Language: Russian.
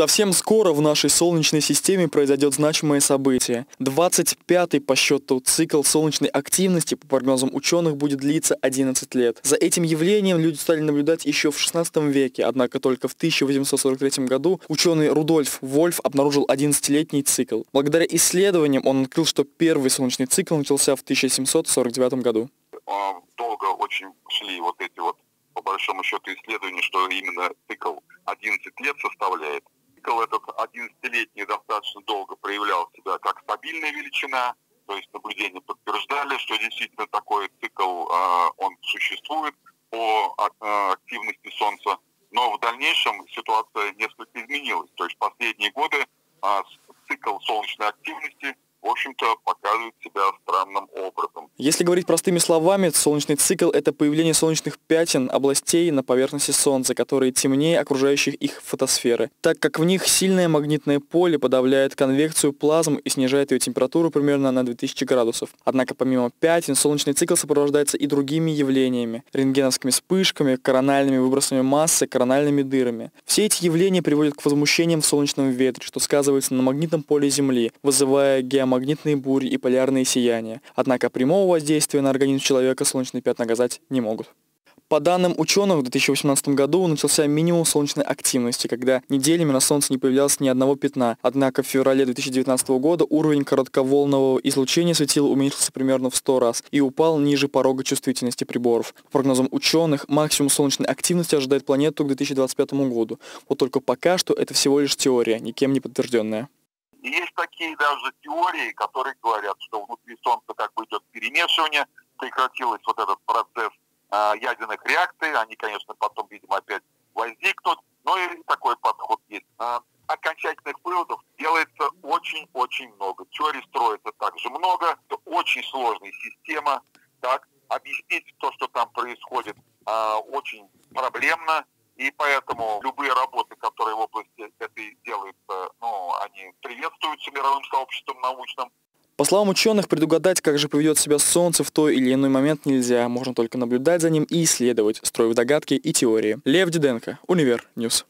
Совсем скоро в нашей Солнечной системе произойдет значимое событие. 25-й по счету цикл солнечной активности, по прогнозам ученых, будет длиться 11 лет. За этим явлением люди стали наблюдать еще в 16 веке, однако только в 1843 году ученый Рудольф Вольф обнаружил 11-летний цикл. Благодаря исследованиям он открыл, что первый солнечный цикл начался в 1749 году. А, долго очень шли вот эти вот, по большому счету, исследования, что именно цикл 11 лет составляет цикл этот 11-летний достаточно долго проявлял себя как стабильная величина, то есть наблюдения подтверждали, что действительно такой цикл, э, он существует по э, активности Солнца. Но в дальнейшем ситуация несколько изменилась. То есть последние годы э, цикл солнечной активности, общем-то, показывает себя странным образом. Если говорить простыми словами, солнечный цикл – это появление солнечных пятен, областей на поверхности Солнца, которые темнее окружающих их фотосферы, так как в них сильное магнитное поле подавляет конвекцию плазм и снижает ее температуру примерно на 2000 градусов. Однако помимо пятен, солнечный цикл сопровождается и другими явлениями – рентгеновскими вспышками, корональными выбросами массы, корональными дырами. Все эти явления приводят к возмущениям в солнечном ветре, что сказывается на магнитном поле Земли, вызывая геомагнитные бури и полярные сияния. Однако прямого воздействия на организм человека солнечные пятна оказать не могут. По данным ученых, в 2018 году начался минимум солнечной активности, когда неделями на Солнце не появлялось ни одного пятна. Однако в феврале 2019 года уровень коротковолнового излучения светила уменьшился примерно в 100 раз и упал ниже порога чувствительности приборов. По прогнозам ученых, максимум солнечной активности ожидает планету к 2025 году. Вот только пока что это всего лишь теория, никем не подтвержденная. Есть такие даже теории, которые говорят, что внутри Солнца как бы идет перемешивание, прекратилось вот этот процесс э, ядерных реакций, они, конечно, потом, видимо, опять возникнут, но и такой подход есть. Э, окончательных выводов делается очень-очень много. Теорий строится также много, это очень сложная система, так, объяснить то, что там происходит, э, очень проблемно, и поэтому любые работы, которые в области этой делаются, ну, они приветствуются мировым сообществом научным. По словам ученых, предугадать, как же поведет себя Солнце в той или иной момент нельзя. Можно только наблюдать за ним и исследовать, строив догадки и теории. Лев Диденко, Univer News.